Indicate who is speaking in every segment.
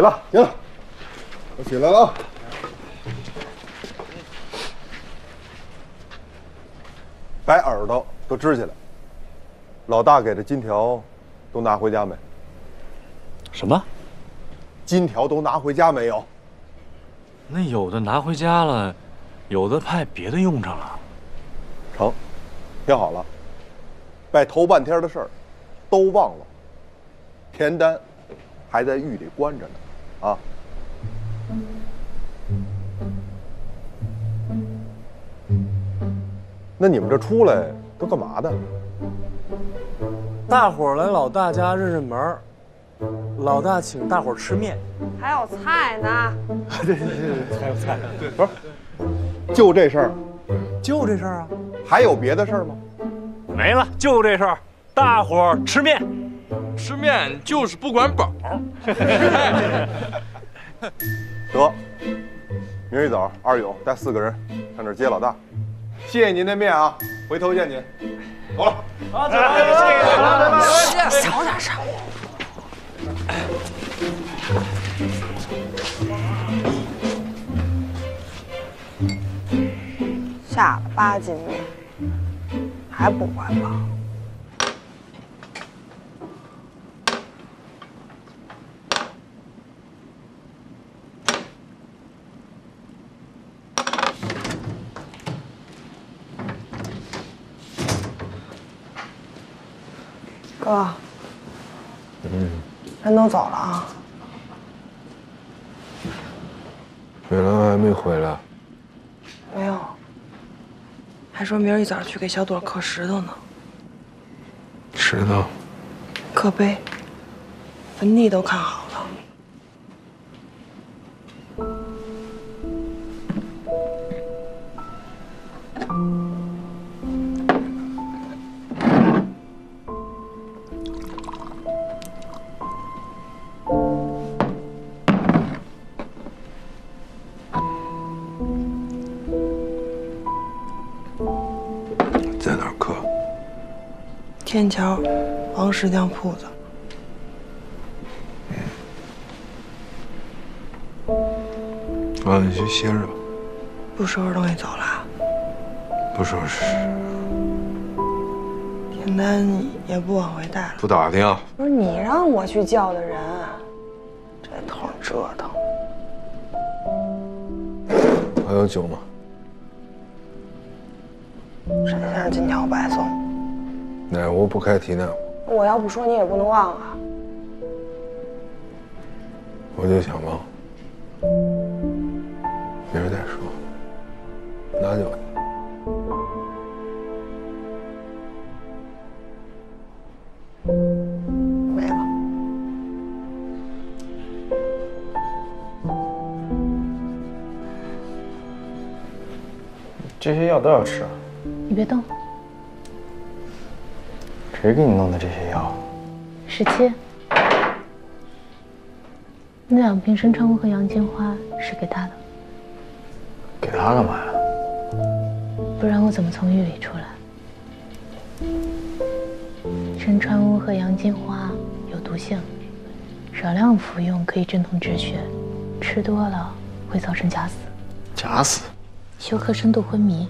Speaker 1: 起了，行了，我起来了啊。把耳朵都支起来。老大给的金条都拿回家没？
Speaker 2: 什么？
Speaker 1: 金条都拿回家没有？
Speaker 2: 那有的拿回家了，有的派别的用场了。
Speaker 1: 成，听好了，把头半天的事儿都忘了。田丹还在狱里关着呢，啊！那你们这出来都干嘛的？
Speaker 3: 大伙儿来老大家认认门儿，老大请大伙儿吃面，
Speaker 4: 还有菜呢。
Speaker 3: 对对对，还有菜，对，
Speaker 1: 不是，就这事儿，
Speaker 3: 就这事儿啊？
Speaker 1: 还有别的事儿吗？
Speaker 2: 没了，就这事儿，大伙儿吃面，
Speaker 5: 吃面就是不管饱。
Speaker 1: 得，明儿一早，二勇带四个人上这儿接老大。谢谢您的面啊，回头见您。走了。
Speaker 3: 好，走了，谢谢。
Speaker 4: 小点声。下了八斤面，还不管饱？哥，嗯，人都走了啊？
Speaker 6: 美兰还没回来。
Speaker 4: 没有，还说明儿一早去给小朵刻石头呢。
Speaker 6: 石头？
Speaker 4: 刻碑。坟地都看好桥，王石匠铺子。
Speaker 6: 完了，你去歇着吧。
Speaker 4: 不收拾东西走了？
Speaker 6: 不收拾。
Speaker 4: 田丹也不往回带了。
Speaker 6: 不打听。
Speaker 4: 不是你让我去叫的人，这头折腾。
Speaker 6: 还有酒吗？
Speaker 4: 沈先生金条白送。
Speaker 6: 哪壶不开提哪壶。
Speaker 4: 我要不说你也不能忘啊。
Speaker 6: 我就想忘。明儿再说。拿酒。
Speaker 4: 没了。
Speaker 3: 这些药都要吃啊？
Speaker 7: 你别动。
Speaker 3: 谁给你弄的这些药？
Speaker 7: 十七。那两瓶生川乌和洋金花是给他的。
Speaker 3: 给他干嘛呀？
Speaker 7: 不然我怎么从狱里出来？生川乌和洋金花有毒性，少量服用可以镇痛止血，吃多了会造成假死。
Speaker 3: 假死？
Speaker 7: 休克深度昏迷，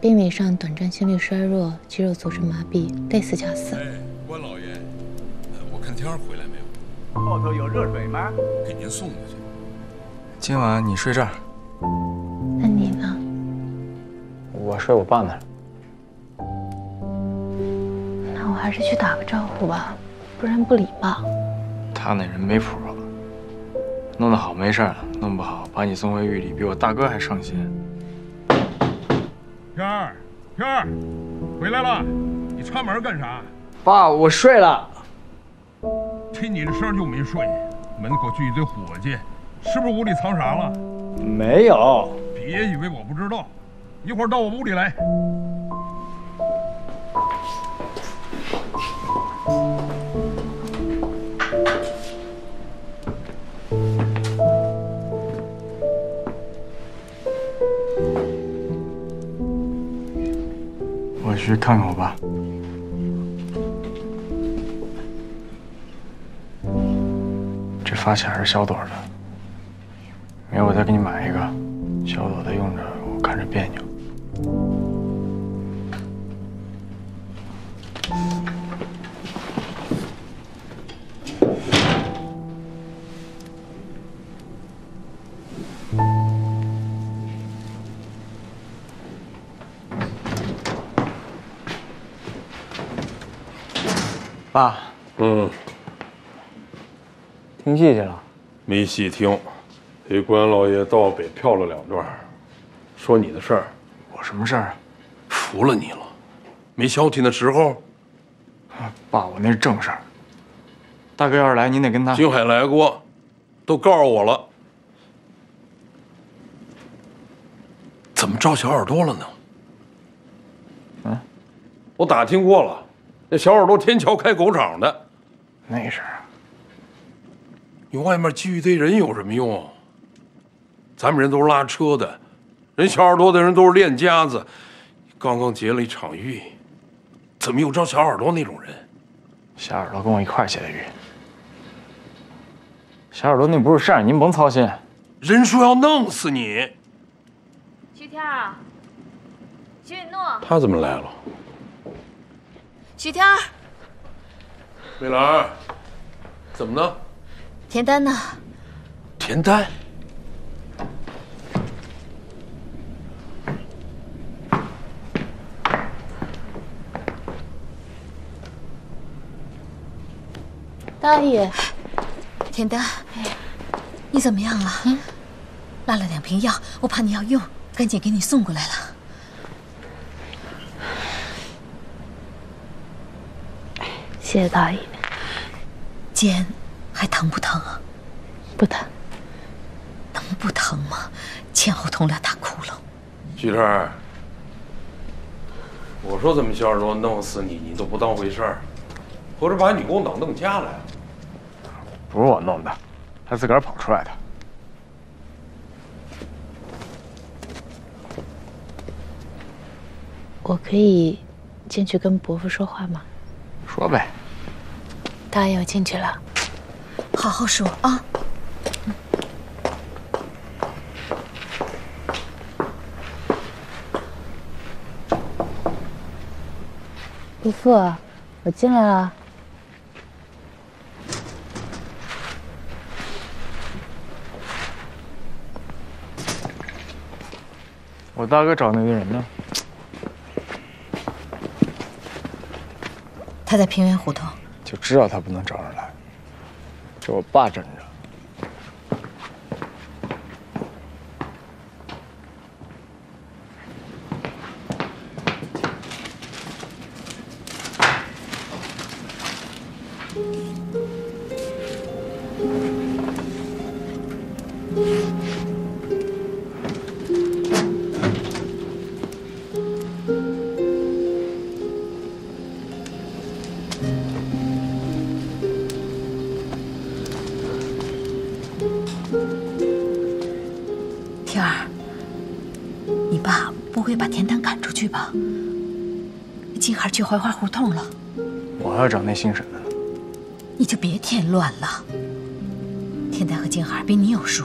Speaker 7: 病理上短暂心率衰弱，肌肉组织麻痹，类似假死。
Speaker 5: 哎，关老爷，我看天儿回来没有？
Speaker 8: 后头有热水吗？
Speaker 5: 给您送过去。
Speaker 3: 今晚你睡这儿。
Speaker 7: 那你呢？
Speaker 3: 我睡我爸那儿。
Speaker 7: 那我还是去打个招呼吧，不然不礼貌。
Speaker 3: 他那人没谱，弄得好没事儿，弄不好把你送回狱里，比我大哥还上心。
Speaker 5: 天儿，天儿，回来了，你串门干啥？
Speaker 3: 爸，我睡了。
Speaker 5: 听你这声就没睡，门口聚一堆伙计，是不是屋里藏啥了？
Speaker 3: 没有。
Speaker 5: 别以为我不知道，一会儿到我屋里来。
Speaker 3: 去看看我爸。这发卡是小朵的，明儿我再给你买一个。小朵的用着，我看着别扭。爸，
Speaker 5: 嗯，
Speaker 3: 听戏去了？
Speaker 5: 没戏听，陪关老爷到北漂了两段，说你的事儿，
Speaker 3: 我什么事儿啊？
Speaker 5: 服了你了，没消停的时候。
Speaker 3: 爸，我那是正事儿。大哥要是来，您得跟他。
Speaker 5: 金海来过，都告诉我了。怎么招小耳朵了呢？
Speaker 3: 嗯，
Speaker 5: 我打听过了。那小耳朵天桥开狗场的，
Speaker 3: 那是。
Speaker 5: 你外面聚一堆人有什么用？咱们人都是拉车的，人小耳朵的人都是练家子，刚刚劫了一场狱，怎么又招小耳朵那种人？
Speaker 3: 小耳朵跟我一块结的狱。小耳朵那不是事儿，您甭操心。
Speaker 5: 人说要弄死你。
Speaker 9: 徐天，徐允诺，
Speaker 5: 他怎么来了？
Speaker 9: 许天儿，
Speaker 5: 美兰，怎么了？
Speaker 9: 田丹呢？
Speaker 5: 田丹，
Speaker 7: 大爷，
Speaker 9: 田丹，你怎么样了？嗯，落了两瓶药，我怕你要用，赶紧给你送过来了。
Speaker 7: 谢谢大爷。
Speaker 9: 肩还疼不疼啊？
Speaker 7: 不疼。
Speaker 9: 能不疼吗？前后捅俩大窟窿。
Speaker 5: 徐成，我说怎么小耳朵弄死你，你都不当回事儿，合着把女工党弄家来了？
Speaker 3: 不是我弄的，他自个儿跑出来的。
Speaker 7: 我可以进去跟伯父说话吗？
Speaker 3: 说呗。
Speaker 7: 大爷，我进去了。
Speaker 9: 好好说啊。
Speaker 7: 伯父，我进来了。
Speaker 3: 我大哥找那个人呢？
Speaker 9: 他在平原胡同。
Speaker 3: 就知道他不能找人来，这我爸镇着。
Speaker 9: 会把田丹赶出去吧？金海去槐花胡同了。
Speaker 3: 我还要找那姓沈的呢。
Speaker 9: 你就别添乱了。田丹和金海比你有数。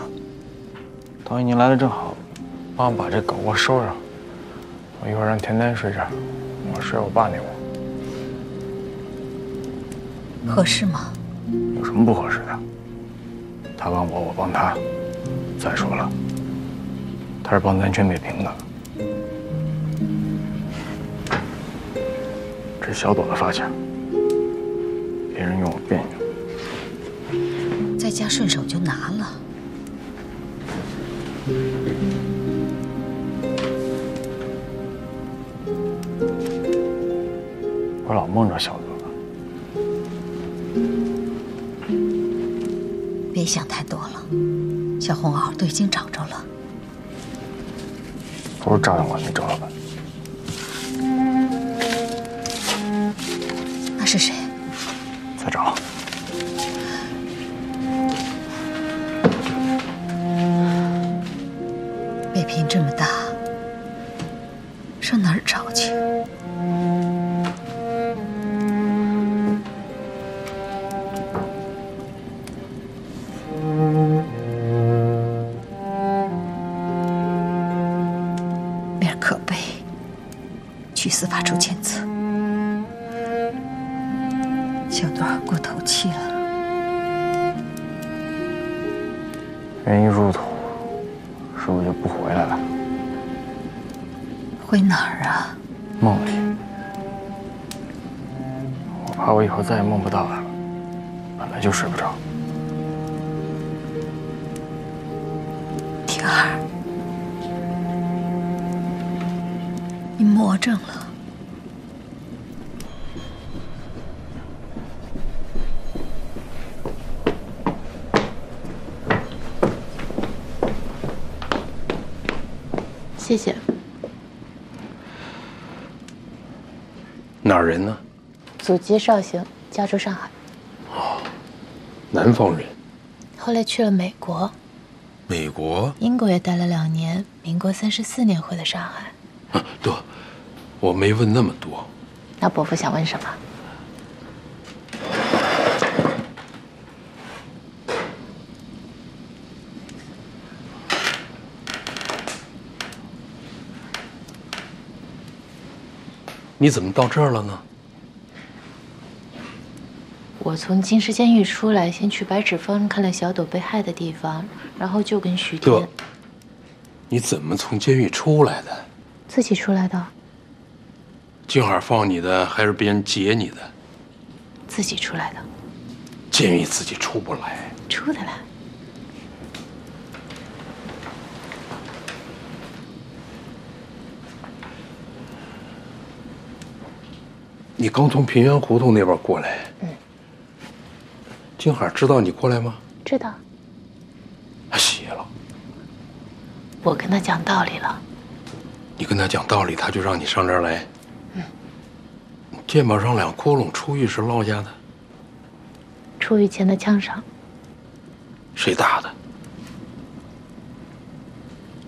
Speaker 3: 导演，您来的正好，帮我把这狗窝收上。我一会儿让田丹睡这儿，我睡我爸那屋。
Speaker 9: 合适吗？
Speaker 3: 有什么不合适的？他帮我，我帮他。再说了，他是帮咱全北平的。这小朵的发卡，别人用我别
Speaker 9: 扭，在家顺手就拿了。
Speaker 3: 我老梦着小朵。
Speaker 9: 别想太多了，小红袄都已经找着了。
Speaker 3: 不是照应我那周老板，
Speaker 9: 是谁？
Speaker 3: 就睡不着。
Speaker 9: 婷儿，你魔怔了。
Speaker 7: 谢谢。
Speaker 5: 哪儿人呢？
Speaker 7: 祖籍绍兴，家住上海，
Speaker 5: 南方人。
Speaker 7: 后来去了美国，
Speaker 5: 美国？
Speaker 7: 英国也待了两年，民国三十四年回的上海。
Speaker 5: 啊，对，我没问那么多。
Speaker 7: 那伯父想问什么？
Speaker 5: 你怎么到这儿了呢？
Speaker 7: 我从京师监狱出来，先去白纸坊看了小朵被害的地方，然后就跟徐天
Speaker 5: 得，你怎么从监狱出来的？
Speaker 7: 自己出来的，
Speaker 5: 静海放你的，还是别人劫你的？
Speaker 7: 自己出来的，
Speaker 5: 监狱自己出不来。
Speaker 7: 出得来。
Speaker 5: 你刚从平原胡同那边过来。
Speaker 7: 嗯。
Speaker 5: 静海知道你过来吗？
Speaker 7: 知道。
Speaker 5: 他邪了。
Speaker 7: 我跟他讲道理了。
Speaker 5: 你跟他讲道理，他就让你上这儿来。
Speaker 7: 嗯。
Speaker 5: 肩膀上两窟窿，出狱时落下的。
Speaker 7: 出狱前的枪伤。
Speaker 5: 谁打的？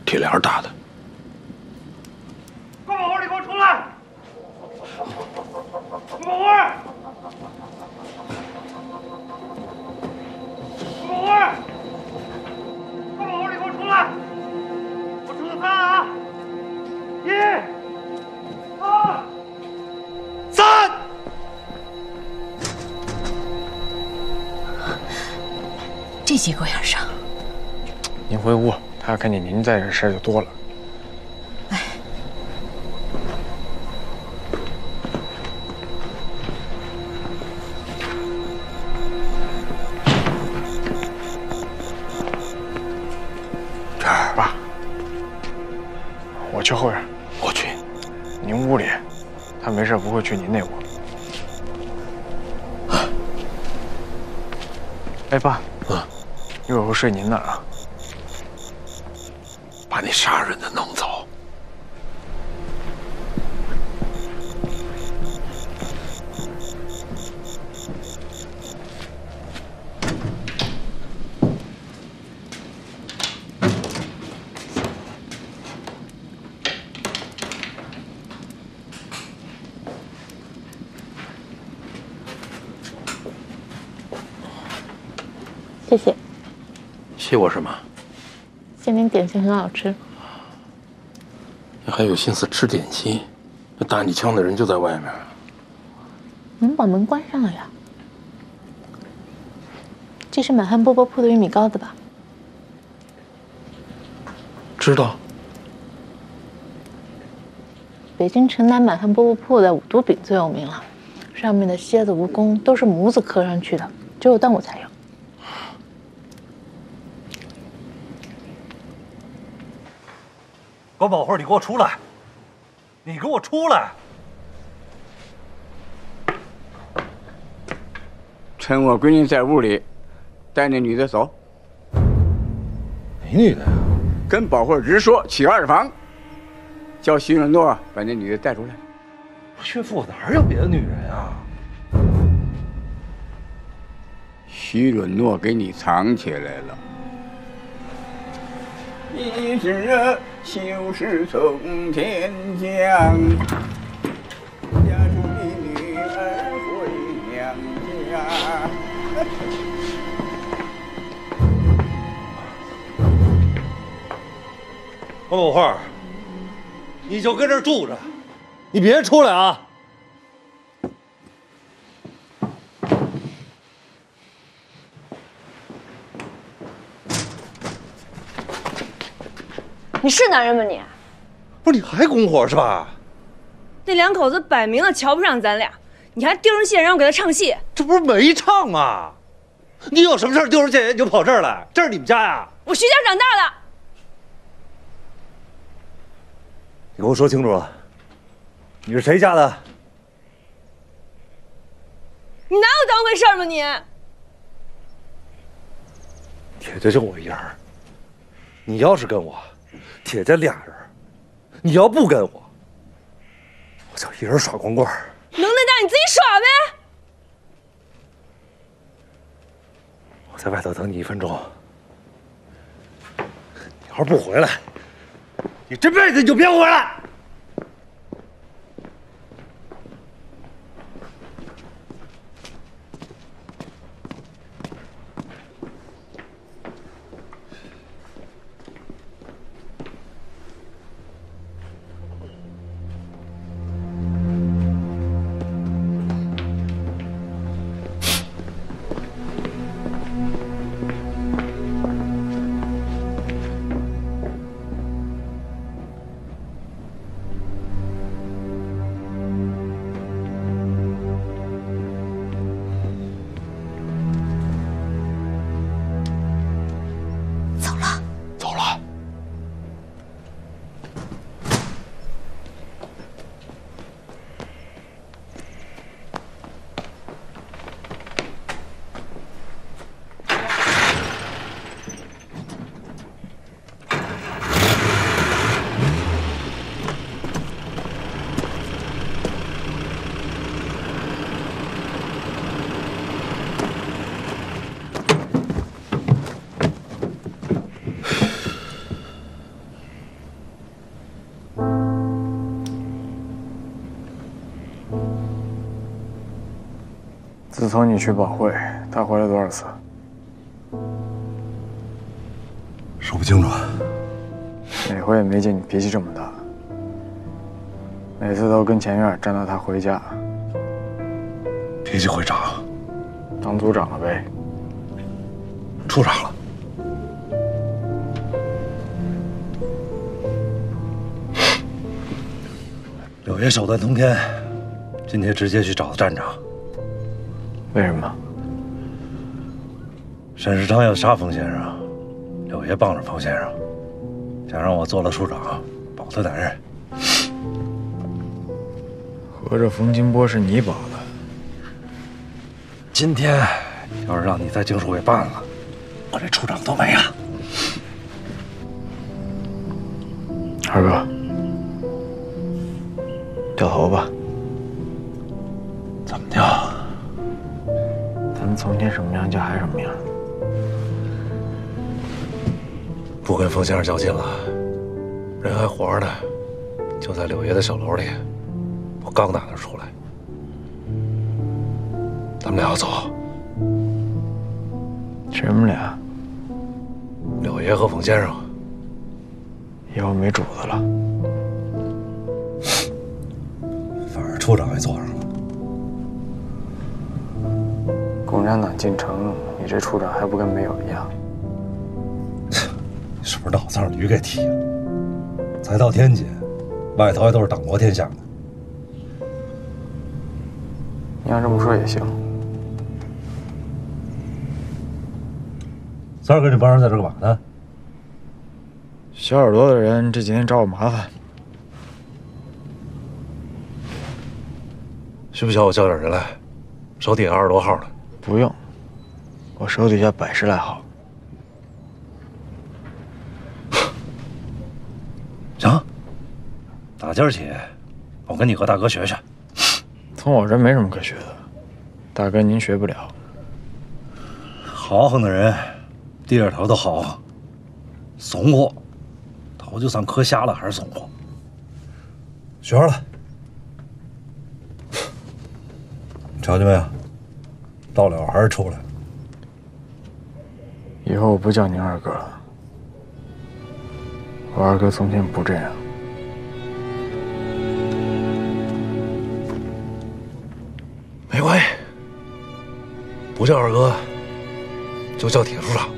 Speaker 5: 铁莲打的。
Speaker 10: 关宝花，你给我出来！关宝花！
Speaker 9: 节骨眼上，
Speaker 3: 您回屋，他要看见您在这事儿就多了。睡您那儿啊。
Speaker 5: 把那杀人的弄走。
Speaker 7: 谢谢，
Speaker 5: 谢我什么？
Speaker 7: 谢您点心很好吃。
Speaker 5: 你还有心思吃点心？那打你枪的人就在外面。
Speaker 7: 您把门关上了呀？这是满汉饽饽铺的玉米糕子吧？
Speaker 5: 知道。
Speaker 7: 北京城南满汉饽饽铺的五毒饼最有名了，上面的蝎子、蜈蚣都是模子刻上去的，只有端午才有。
Speaker 10: 关宝慧，你给我出来！你给我出来！
Speaker 8: 趁我闺女在屋里，带那女的走。
Speaker 11: 哪女的呀？
Speaker 8: 跟宝慧直说起二房，叫徐允诺把那女的带出来。
Speaker 10: 岳父哪有别的女人啊？
Speaker 8: 徐允诺给你藏起来了。一只热就是从天降，家中的女儿回娘家。
Speaker 10: 王宝花，你就跟这儿住着，
Speaker 11: 你别出来啊！
Speaker 12: 你是男人吗你？
Speaker 11: 不是你还拱火是吧？
Speaker 12: 那两口子摆明了瞧不上咱俩，你还丢人现眼让我给他唱戏，
Speaker 11: 这不是没唱吗？你有什么事儿丢人现眼你就跑这儿来？这是你们家呀？
Speaker 12: 我徐家长大的。
Speaker 11: 你给我说清楚了，你是谁家的？
Speaker 12: 你哪有当回事吗你？
Speaker 11: 铁子就我一人儿，你要是跟我，铁家俩人；你要不跟我，我就一人耍光棍。
Speaker 12: 能耐大你自己耍呗。
Speaker 11: 我在外头等你一分钟，你要是不回来，你这辈子你就别回来。
Speaker 3: 自从你去保会，他回来多少次？
Speaker 11: 说不清楚。
Speaker 3: 哪回也没见你脾气这么大，每次都跟前院站到他回家。
Speaker 11: 脾气会长，
Speaker 3: 当组长了呗。
Speaker 11: 处长了。柳爷手段通天，今天直接去找站长。
Speaker 3: 为什么？
Speaker 11: 沈世昌要杀冯先生，柳爷帮着冯先生，想让我做了处长，保他男人。
Speaker 3: 合着冯金波是你保的？
Speaker 11: 今天要是让你在警署给办了，我这处长都没了。
Speaker 3: 二哥，掉头吧。从前什么样就还什么样。
Speaker 11: 不跟冯先生较劲了，人还活着呢，就在柳爷的小楼里。我刚打那出来，咱们俩要走。
Speaker 3: 什么俩？
Speaker 11: 柳爷和冯先生。
Speaker 3: 以后没主子了。进城，你这处长还不跟没有一样？
Speaker 11: 你是不是脑子让驴给踢了？才到天津，外头还都是党国天下呢。
Speaker 3: 你要这么说也行。
Speaker 11: 三儿跟这帮人在这干嘛呢？
Speaker 3: 小耳朵的人这几天找我麻烦，
Speaker 11: 需不需要我叫点人来？手底下二十多号的。
Speaker 3: 不用，我手底下百十来号。
Speaker 11: 行，打今儿起，我跟你和大哥学学。
Speaker 3: 从我这没什么可学的，大哥您学不了。
Speaker 11: 豪横的人，低着头都豪横；怂货，头就算磕瞎了还是怂货。学着了，瞧见没有？到了还是出来。
Speaker 3: 以后我不叫你二哥了。我二哥从前不这样。没关系。
Speaker 11: 不叫二哥，就叫铁
Speaker 3: 柱了。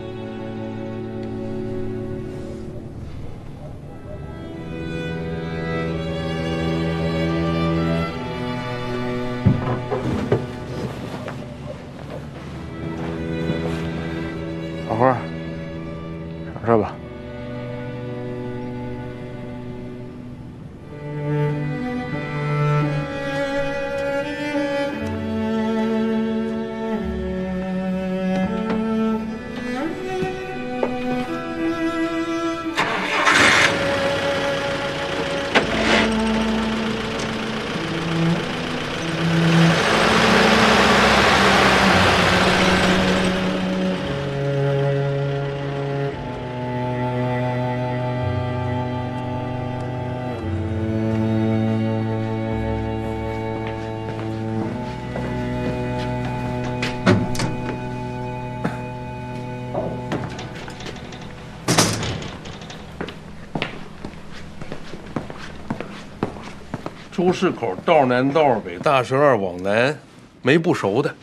Speaker 5: 朱市口道南道北，大石二往南，没不熟的。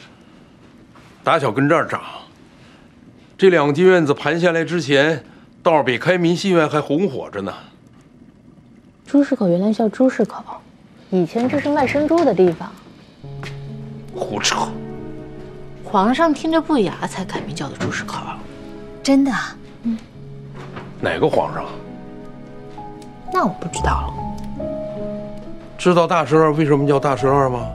Speaker 5: 打小跟这儿长。这两间院子盘下来之前，道比开民戏院还红火着呢。
Speaker 7: 朱市口原来叫朱市口，以前这是卖生猪的地方。
Speaker 5: 胡扯！
Speaker 7: 皇上听着不雅，才改名叫的朱市口。
Speaker 9: 真的？
Speaker 7: 嗯。
Speaker 5: 哪个皇上？
Speaker 7: 那我不知道了。
Speaker 5: 知道大石栏为什么叫大石栏吗？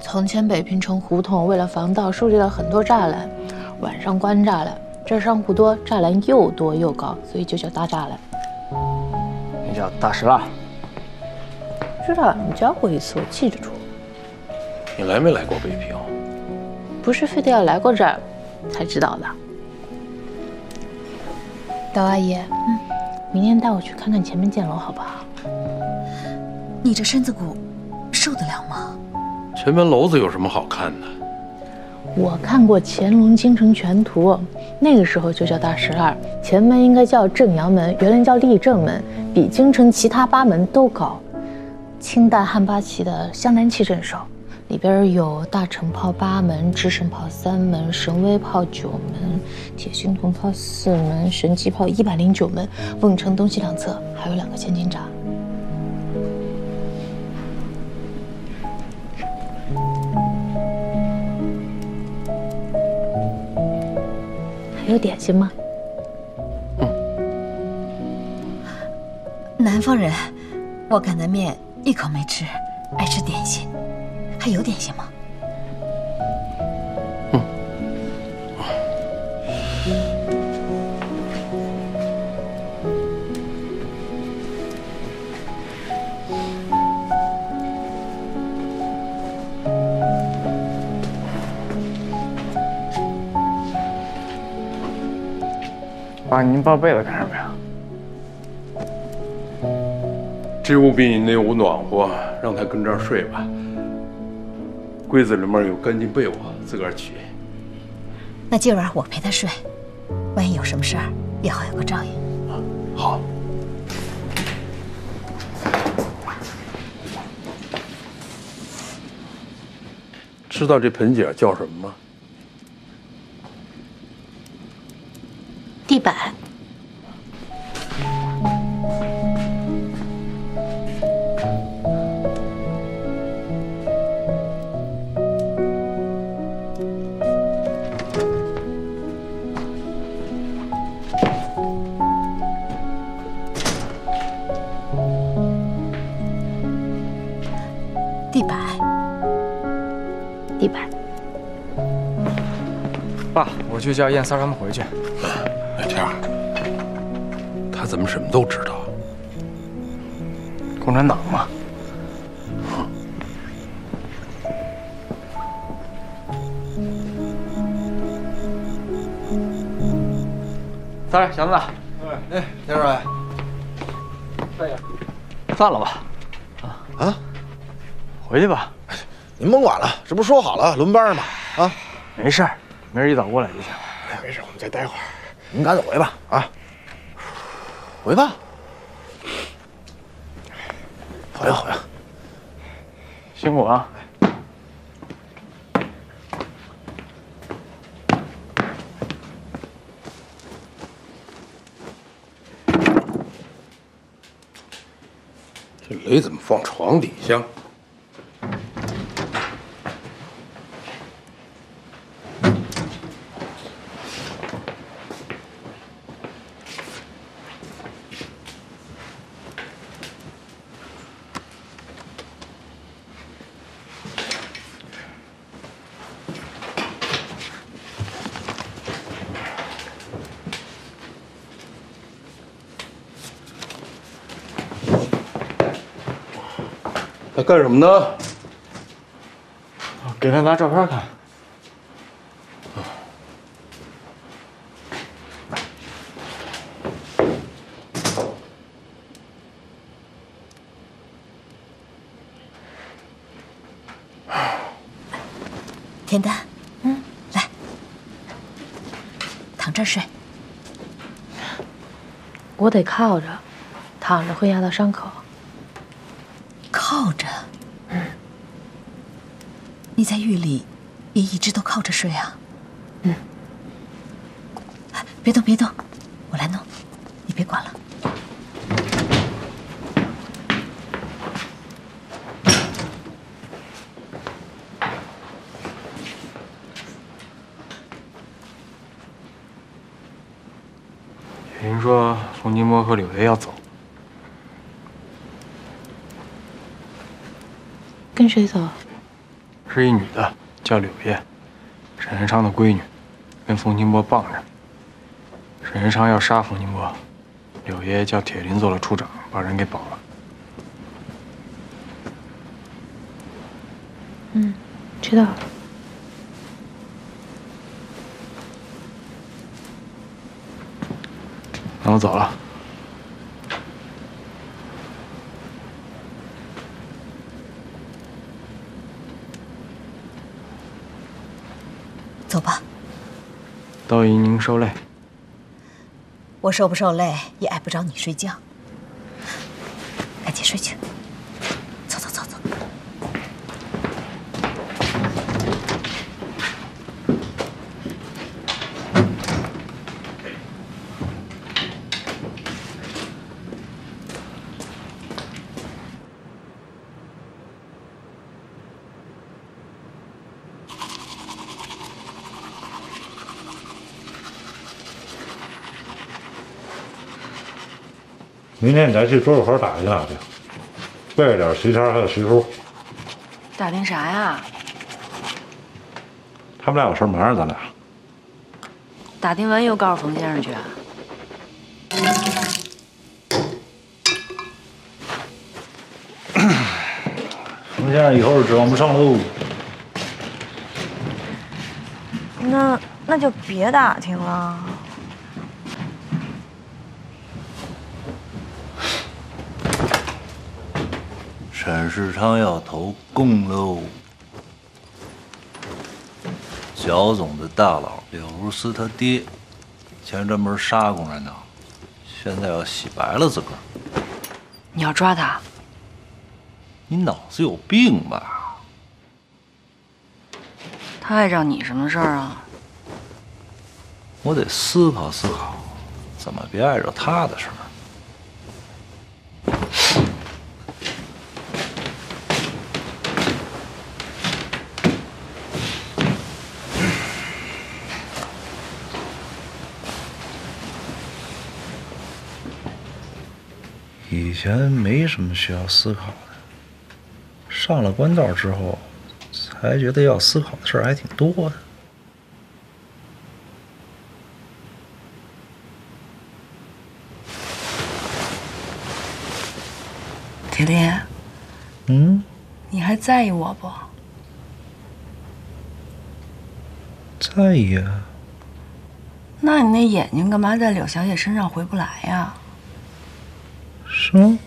Speaker 7: 从前北平城胡同为了防盗，树立了很多栅栏，晚上关栅栏。这商户多，栅栏又多又高，所以就叫大栅栏。
Speaker 3: 你叫大石栏。
Speaker 7: 知道，你教过一次，我记着住。
Speaker 5: 你来没来过北平？
Speaker 7: 不是非得要来过这儿才知道的。刀阿姨，嗯，明天带我去看看前面箭楼，好不好？
Speaker 9: 你这身子骨受得了吗？
Speaker 5: 前门楼子有什么好看的？
Speaker 7: 我看过《乾隆京城全图》，那个时候就叫大十二，前门应该叫正阳门，原来叫立正门，比京城其他八门都高。清代汉八旗的湘南旗镇守，里边有大成炮八门、制胜炮三门、神威炮九门、铁心铜炮四门、神机炮一百零九门，瓮城东西两侧还有两个千斤闸。有点心吗？
Speaker 9: 南方人，我擀的面一口没吃，爱吃点心。还有点心吗？
Speaker 3: 爸，您抱被子干什么呀？
Speaker 5: 这屋比你那屋暖和，让他跟这儿睡吧。柜子里面有干净被窝，自个儿取。
Speaker 9: 那今晚我陪他睡，万一有什么事儿，也好有个照应。
Speaker 5: 好。知道这盆景叫什么吗？
Speaker 7: 地板。
Speaker 9: 地板，
Speaker 7: 地板。
Speaker 3: 爸，我去叫燕三他们回去。
Speaker 5: 哎，天儿，他怎么什么都知道？
Speaker 3: 共产党嘛。三儿，祥子。
Speaker 13: 哎，天帅。
Speaker 3: 哎呀，散了吧。
Speaker 13: 啊啊？
Speaker 3: 回去吧。
Speaker 13: 您甭管了，这不说好了轮班吗？啊，
Speaker 3: 没事儿，明儿一早过来就行。
Speaker 13: 哎，没事，我们再待会儿。你赶紧回吧？啊。回吧。好呀好呀。
Speaker 3: 辛苦啊。
Speaker 5: 这雷怎么放床底下？干什么呢？
Speaker 3: 给他拿照片看。
Speaker 9: 田丹，嗯，来，躺这儿睡。
Speaker 7: 我得靠着，躺着会压到伤口。
Speaker 9: 靠着。嗯。你在狱里也一直都靠着睡啊？
Speaker 7: 嗯。
Speaker 9: 别动，别动，我来弄，你别管了。
Speaker 3: 听说冯金波和柳爷要走，
Speaker 7: 跟谁走？
Speaker 3: 是一女的，叫柳叶，沈元昌的闺女，跟冯金波傍着。沈元昌要杀冯金波，柳叶叫铁林做了处长，把人给保了。
Speaker 7: 嗯，知道了。
Speaker 3: 那我走了。
Speaker 9: 走吧，
Speaker 3: 道姨您受累。
Speaker 9: 我受不受累也碍不着你睡觉，赶紧睡去。走走走走。
Speaker 14: 明天你再去周日河打听打听，备点徐天还有徐叔，
Speaker 4: 打听啥呀？
Speaker 14: 他们俩有事瞒着咱俩。
Speaker 4: 打听完又告诉冯先生去啊？
Speaker 14: 冯先生以后是指望不上喽。
Speaker 4: 那那就别打听了。
Speaker 15: 沈世昌要投共喽！小总的大佬柳如丝他爹，以前专门杀共产党，现在要洗白了自个儿。
Speaker 4: 你要抓他？
Speaker 15: 你脑子有病吧？
Speaker 4: 他碍着你什么事儿啊？
Speaker 15: 我得思考思考，怎么别碍着他的事儿。以前没什么需要思考的，上了官道之后，才觉得要思考的事儿还挺多的。
Speaker 4: 铁林，
Speaker 15: 嗯，
Speaker 4: 你还在意我不？
Speaker 15: 在意啊。
Speaker 4: 那你那眼睛干嘛在柳小姐身上回不来呀？
Speaker 15: 是吗？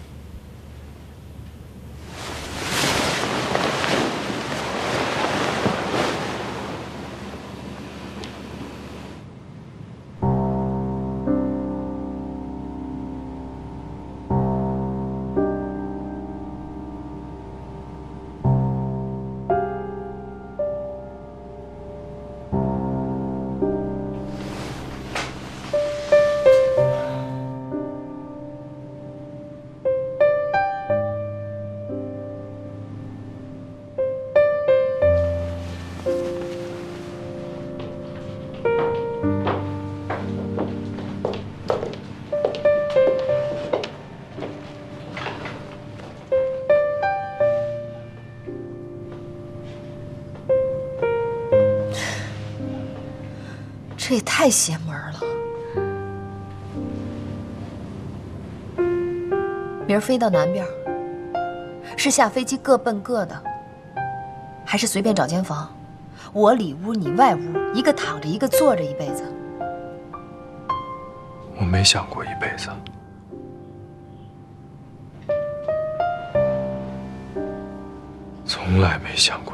Speaker 9: 太邪门了。明儿飞到南边，是下飞机各奔各的，还是随便找间房，我里屋你外屋，一个躺着一个坐着一辈子？
Speaker 16: 我没想过一辈子，从来没想过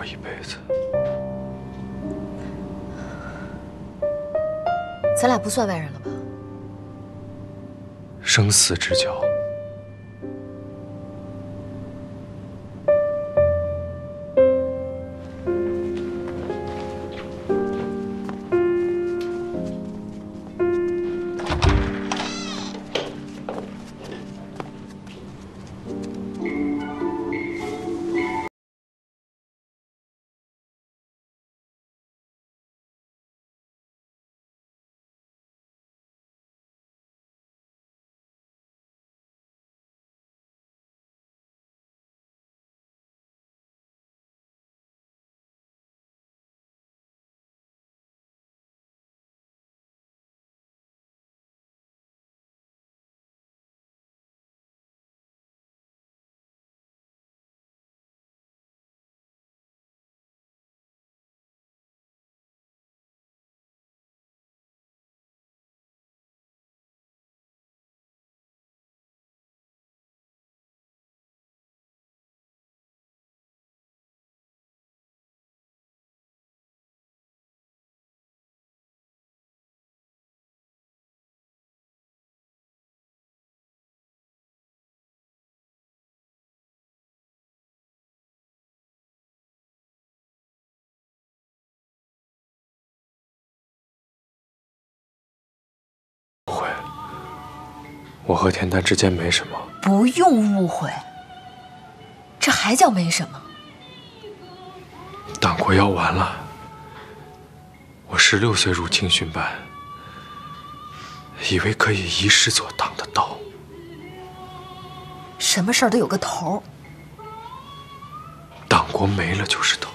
Speaker 9: 咱俩不算外人了吧？
Speaker 16: 生死之交。我和田丹之间没什么，
Speaker 9: 不用误会，这还叫没什么？
Speaker 16: 党国要完了。我十六岁入青训班，以为可以一世做党的刀。
Speaker 9: 什么事儿都有个头。
Speaker 16: 党国没了就是头。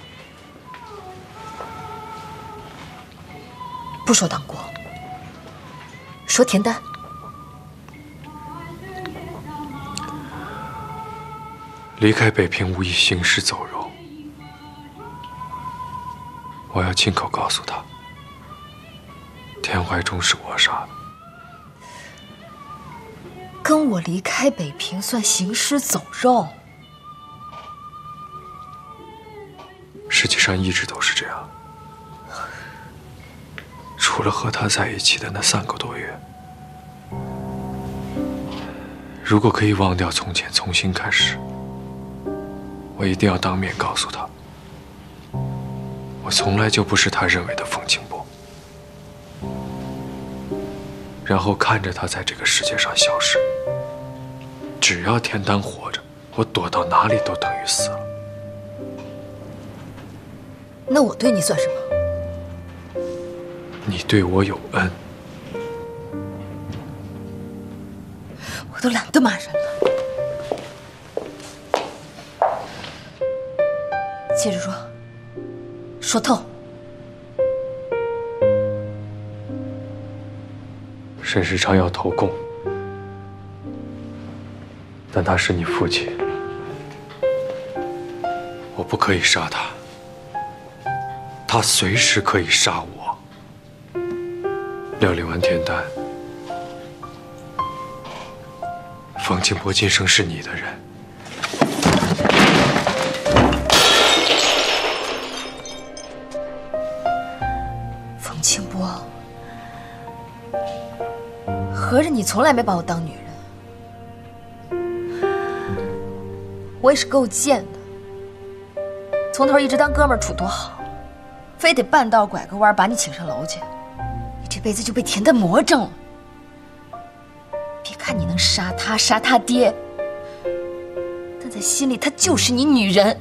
Speaker 9: 不说党国，说田丹。
Speaker 16: 离开北平无意行尸走肉，我要亲口告诉他，田怀忠是我杀的。
Speaker 9: 跟我离开北平算行尸走肉？
Speaker 16: 实际上一直都是这样，除了和他在一起的那三个多月。如果可以忘掉从前，重新开始。我一定要当面告诉他，我从来就不是他认为的风清波。然后看着他在这个世界上消失。只要天丹活着，我躲到哪里都等于死了。
Speaker 9: 那我对你算什么？
Speaker 16: 你对我有恩，
Speaker 9: 都懒得骂人了。接着说，说透。
Speaker 16: 沈世昌要投共，但他是你父亲，我不可以杀他，他随时可以杀我。料理完田丹，方清波今生是你的人。
Speaker 9: 冯清波合着你从来没把我当女人，我也是够贱的。从头一直当哥们儿处多好，非得半道拐个弯把你请上楼去，你这辈子就被甜的魔怔了。杀他杀他爹，但在心里他就是你女人。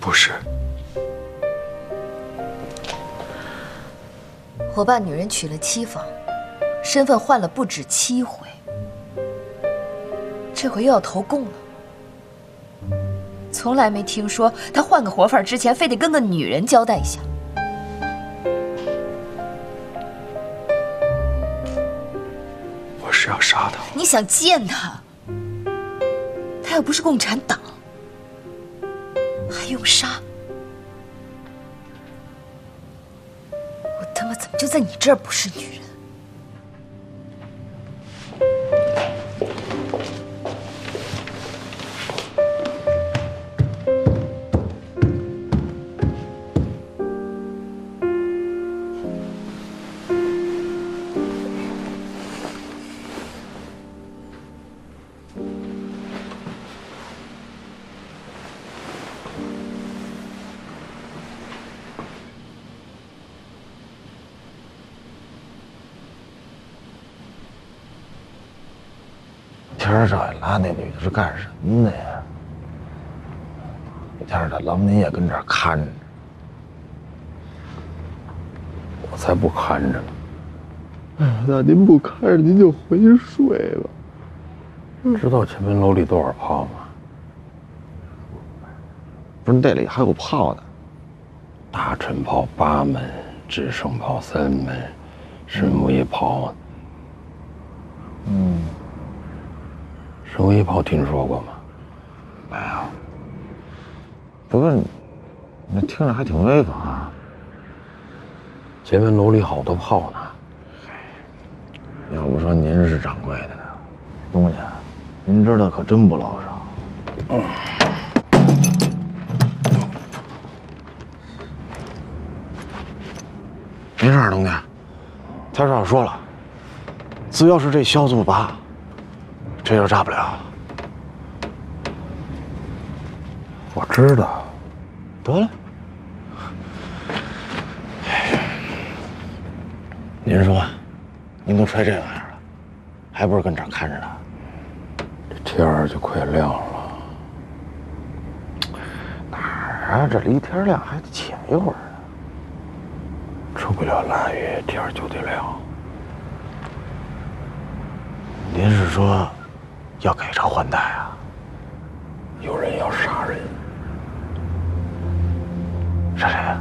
Speaker 16: 不是。
Speaker 9: 我把女人娶了七房，身份换了不止七回，这回又要投共了。从来没听说他换个活法之前非得跟个女人交代一下。想见他，他又不是共产党，还用杀？我他妈怎么就在你这儿不是女人？
Speaker 13: 天少爷拉那女的是干什么的呀？一天的郎您也跟这儿看着，
Speaker 5: 我才不看着呢。
Speaker 13: 哎呀，那您不看着您就回去睡吧。
Speaker 5: 知道前门楼里多少炮吗？
Speaker 13: 不是，那里还有炮呢。
Speaker 5: 大陈炮八门，直升炮三门，神威炮。神威炮听说过吗？
Speaker 13: 没有。不过，那听着还挺威风啊。
Speaker 5: 前面楼里好多炮呢。
Speaker 13: 要不说您是掌柜的呢，东家，您知道可真不老少。嗯。没事，东家。天少说了，只要是这小子不拔，这又炸不了。
Speaker 5: 我知道。
Speaker 13: 得了。您说，您都揣这玩意儿了，还不是跟这儿看着呢？
Speaker 5: 这天儿就快亮了。
Speaker 13: 哪儿啊？这离天亮还得浅一会儿呢。
Speaker 5: 出不了腊月，天儿就得亮。
Speaker 13: 您是说，要改朝换代啊？
Speaker 5: 有人要杀人。
Speaker 13: 杀谁呀？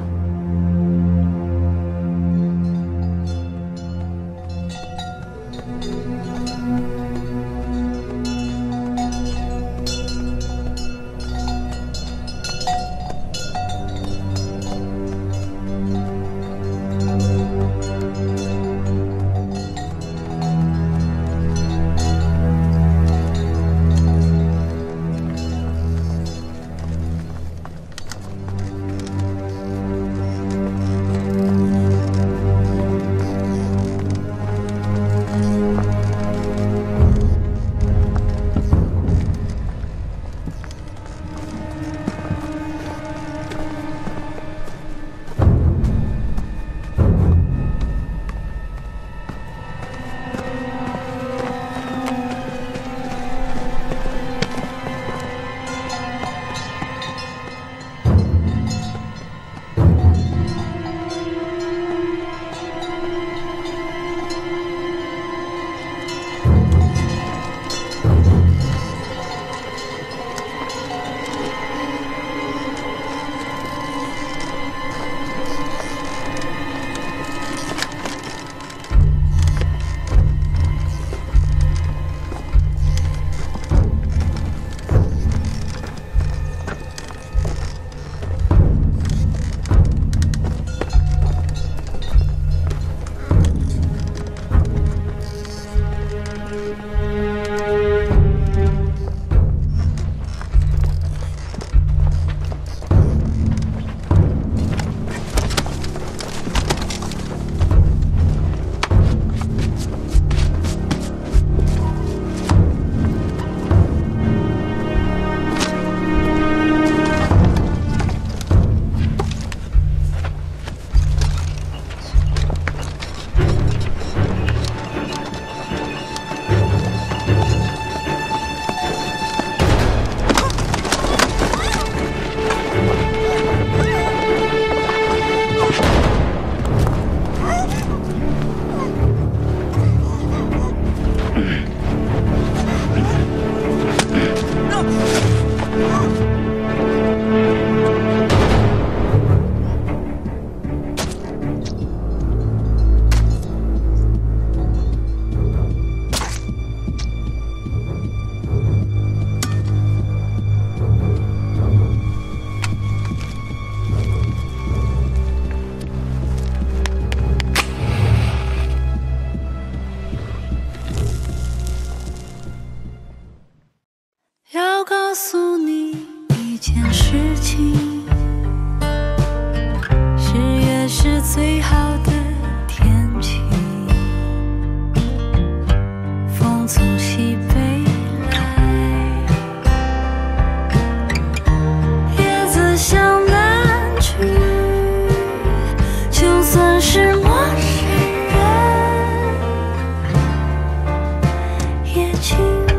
Speaker 17: 也轻